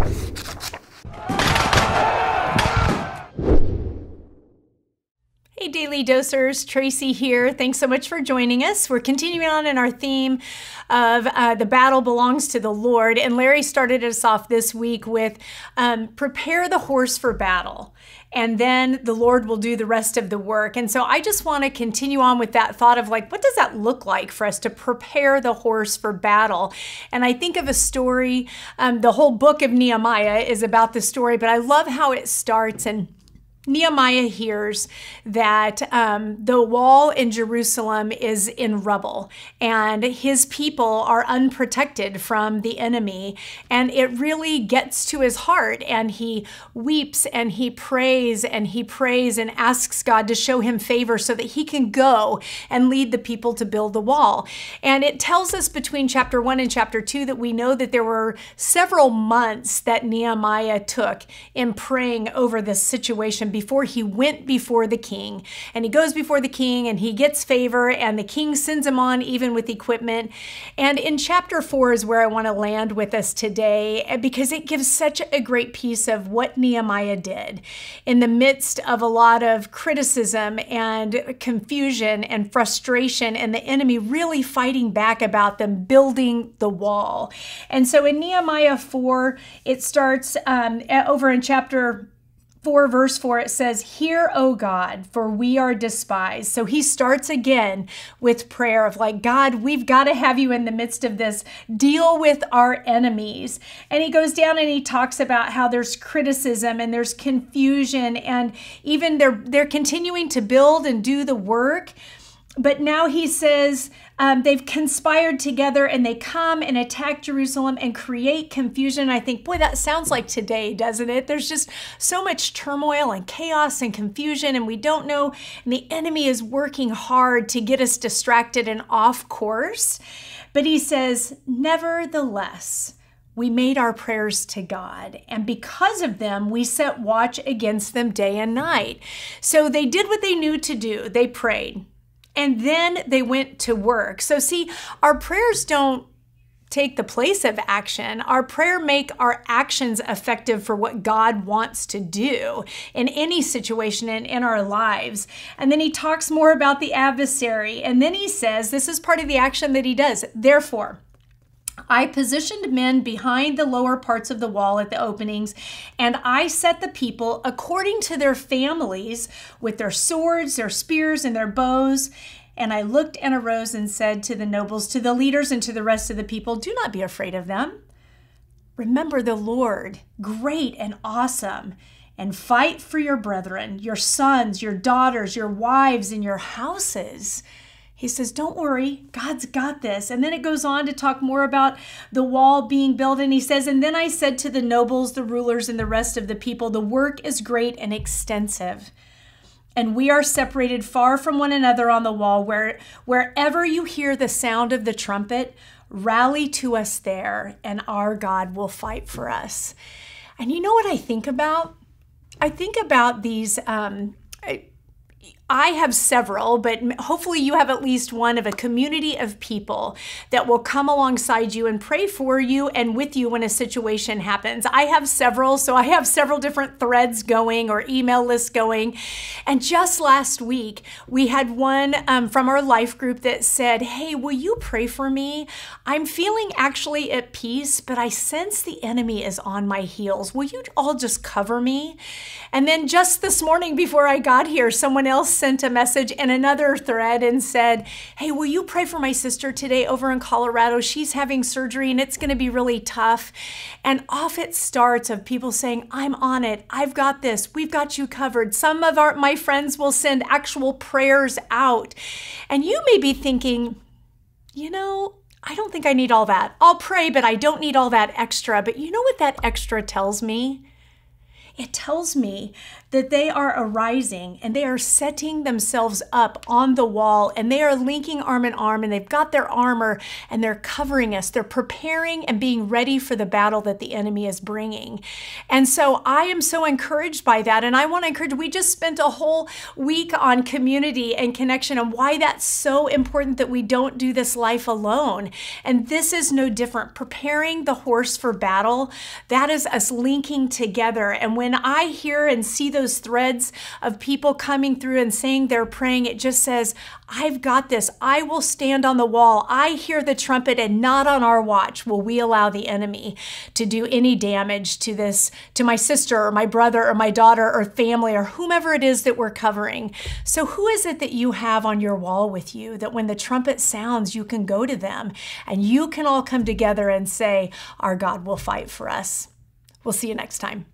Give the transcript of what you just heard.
Hey, Daily Dosers, Tracie here. Thanks so much for joining us. We're continuing on in our theme of uh, the battle belongs to the Lord. And Larry started us off this week with um, prepare the horse for battle and then the Lord will do the rest of the work. And so I just want to continue on with that thought of like, what does that look like for us to prepare the horse for battle? And I think of a story, um, the whole book of Nehemiah is about the story, but I love how it starts and Nehemiah hears that um, the wall in Jerusalem is in rubble and his people are unprotected from the enemy. And it really gets to his heart. And he weeps and he prays and he prays and asks God to show him favor so that he can go and lead the people to build the wall. And it tells us between chapter one and chapter two that we know that there were several months that Nehemiah took in praying over this situation before he went before the king. And he goes before the king and he gets favor, and the king sends him on even with equipment. And in chapter four is where I want to land with us today eh, because it gives such a great piece of what Nehemiah did in the midst of a lot of criticism and confusion and frustration, and the enemy really fighting back about them building the wall. And so in Nehemiah 4, it starts um, eh, over in chapter 4 verse 4 it says hear o god for we are despised. So he starts again with prayer of like god we've got to have you in the midst of this. Deal with our enemies. And he goes down and he talks about how there's criticism and there's confusion and even they're they're continuing to build and do the work but now he says um, they've conspired together and they come and attack Jerusalem and create confusion. I think, boy, that sounds like today, doesn't it? There's just so much turmoil and chaos and confusion, and we don't know. And the enemy is working hard to get us distracted and off course. But he says, nevertheless, we made our prayers to God, and because of them, we set watch against them day and night. So they did what they knew to do. They prayed and then they went to work. So see, our prayers don't take the place of action. Our prayer make our actions effective for what God wants to do in any situation and in our lives. And then he talks more about the adversary. And then he says, this is part of the action that he does. Therefore, I positioned men behind the lower parts of the wall at the openings, and I set the people according to their families with their swords, their spears, and their bows. And I looked and arose and said to the nobles, to the leaders, and to the rest of the people, Do not be afraid of them. Remember the Lord, great and awesome, and fight for your brethren, your sons, your daughters, your wives, and your houses he says, Don't worry, God's got this. And then it goes on to talk more about the wall being built. And he says, And then I said to the nobles, the rulers, and the rest of the people, The work is great and extensive. And we are separated far from one another on the wall. Where, wherever you hear the sound of the trumpet, rally to us there, and our God will fight for us. And you know what I think about? I think about these. Um, have several, but hopefully you have at least one of a community of people that will come alongside you and pray for you and with you when a situation happens. I have several, so I have several different threads going or email lists going. And just last week, we had one um, from our life group that said, Hey, will you pray for me? I'm feeling actually at peace, but I sense the enemy is on my heels. Will you all just cover me? And then just this morning before I got here, someone else sent a message in another thread and said, Hey, will you pray for my sister today over in Colorado? She's having surgery and it's going to be really tough. And off it starts of people saying, I'm on it. I've got this. We've got you covered. Some of our, my friends will send actual prayers out. And you may be thinking, you know, I don't think I need all that. I'll pray, but I don't need all that extra. But you know what that extra tells me? It tells me that they are arising and they are setting themselves up on the wall and they are linking arm in arm and they've got their armor and they're covering us. They're preparing and being ready for the battle that the enemy is bringing. And so I am so encouraged by that. And I want to encourage, we just spent a whole week on community and connection and why that's so important that we don't do this life alone. And this is no different. Preparing the horse for battle, that is us linking together. And when I hear and see those threads of people coming through and saying they're praying, it just says, I've got this. I will stand on the wall. I hear the trumpet, and not on our watch will we allow the enemy to do any damage to this, to my sister or my brother or my daughter or family or whomever it is that we're covering. So, who is it that you have on your wall with you that when the trumpet sounds, you can go to them and you can all come together and say, Our God will fight for us? We'll see you next time.